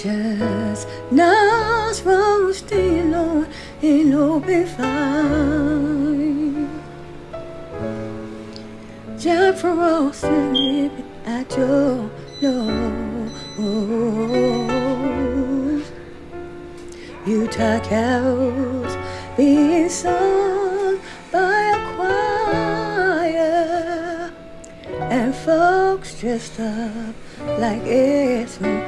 Chestnuts roasting on an open fire. Jack Frost living at your nose. Utah cows being sung by a choir, and folks dressed up like Eskimos.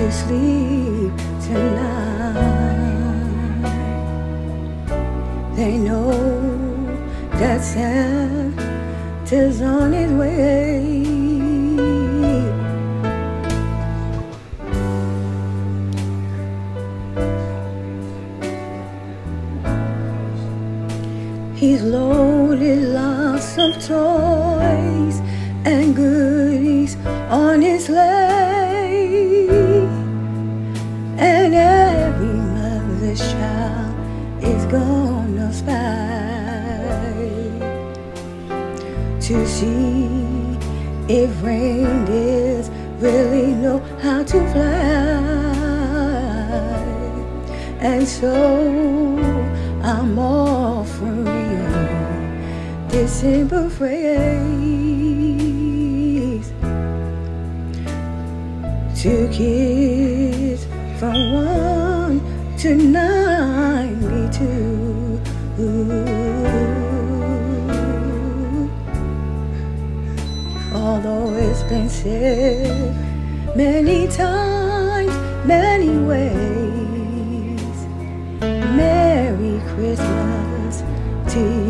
to sleep tonight. They know that Santa's on his way. He's loaded lots of toys and goodies on his sleigh. To see if reindeers really know how to fly. And so I'm offering this simple phrase to kids from one to ninety-two. Been many times, many ways, Merry Christmas to you.